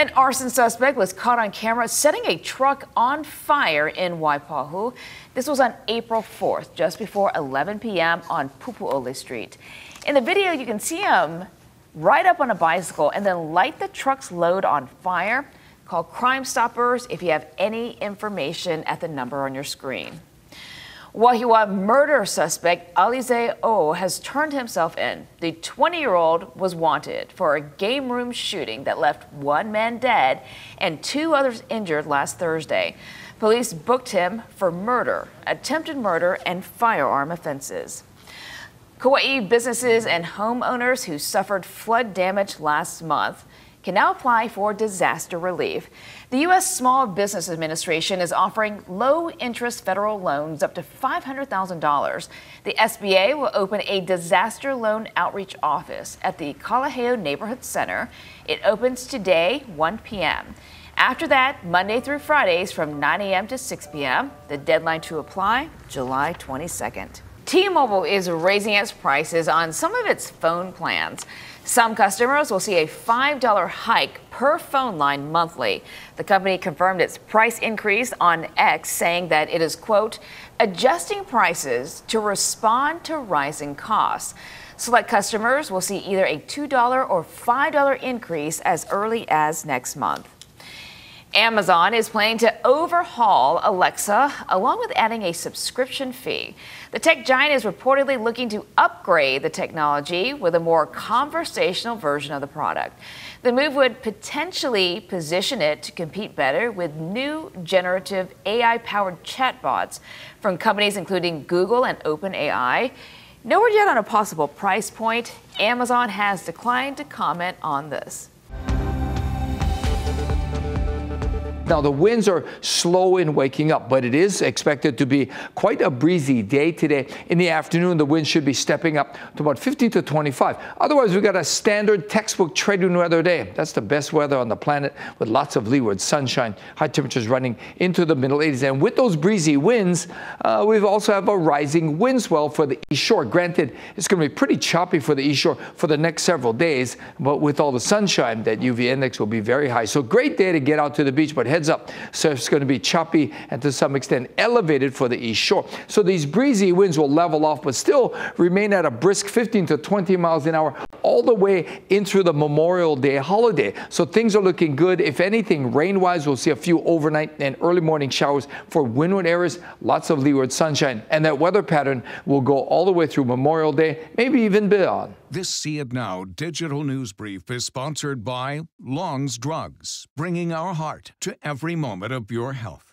An arson suspect was caught on camera setting a truck on fire in Waipahu. This was on April 4th, just before 11 p.m. on Pupu'ole Street. In the video, you can see him ride up on a bicycle and then light the truck's load on fire. Call Crime Stoppers if you have any information at the number on your screen. Wahiawa murder suspect Alize O has turned himself in. The 20 year old was wanted for a game room shooting that left one man dead and two others injured last Thursday. Police booked him for murder, attempted murder, and firearm offenses. Kauai businesses and homeowners who suffered flood damage last month can now apply for disaster relief. The U.S. Small Business Administration is offering low interest federal loans up to $500,000. The SBA will open a disaster loan outreach office at the Kalaheo Neighborhood Center. It opens today, 1 p.m. After that, Monday through Fridays from 9 a.m. to 6 p.m. The deadline to apply, July 22nd. T-Mobile is raising its prices on some of its phone plans. Some customers will see a $5 hike per phone line monthly. The company confirmed its price increase on X, saying that it is, quote, adjusting prices to respond to rising costs. Select customers will see either a $2 or $5 increase as early as next month. Amazon is planning to overhaul Alexa along with adding a subscription fee. The tech giant is reportedly looking to upgrade the technology with a more conversational version of the product. The move would potentially position it to compete better with new generative AI powered chatbots from companies including Google and OpenAI. No word yet on a possible price point. Amazon has declined to comment on this. Now, the winds are slow in waking up, but it is expected to be quite a breezy day today. In the afternoon, the wind should be stepping up to about 50 to 25. Otherwise, we've got a standard textbook trade wind weather day. That's the best weather on the planet with lots of leeward sunshine, high temperatures running into the middle 80s. And with those breezy winds, uh, we also have a rising wind swell for the east shore. Granted, it's going to be pretty choppy for the east shore for the next several days, but with all the sunshine, that UV index will be very high. So great day to get out to the beach, but head heads up. So it's going to be choppy and to some extent elevated for the east shore. So these breezy winds will level off, but still remain at a brisk 15 to 20 miles an hour all the way into the Memorial Day holiday. So things are looking good. If anything, rain-wise, we'll see a few overnight and early morning showers for windward areas, lots of leeward sunshine. And that weather pattern will go all the way through Memorial Day, maybe even beyond. This See It Now digital news brief is sponsored by Long's Drugs, bringing our heart to every moment of your health.